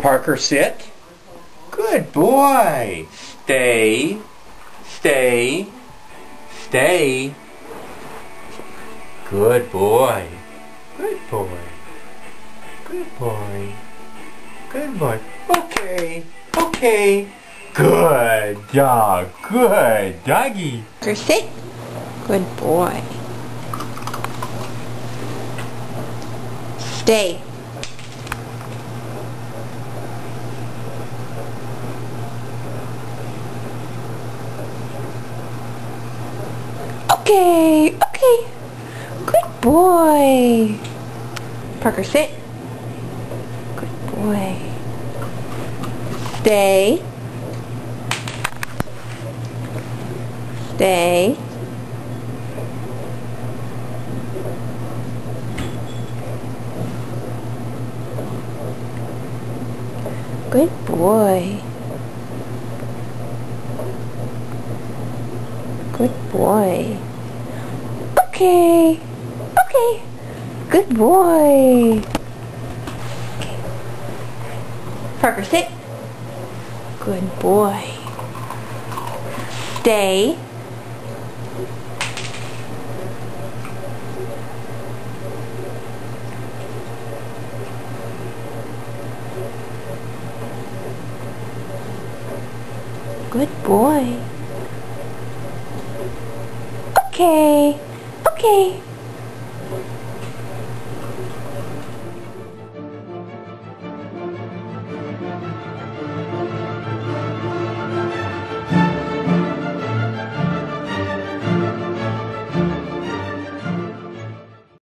Parker, sit. Good boy. Stay. Stay. Stay. Good boy. Good boy. Good boy. Good boy. Okay. Okay. Good dog. Good doggy. Parker, sit. Good boy. Stay. Okay, okay. Good boy. Parker, sit. Good boy. Stay. Stay. Good boy. Good boy. Okay. Okay. Good boy. Okay. Parker, sit. Good boy. Stay. Good boy. Okay. Okay.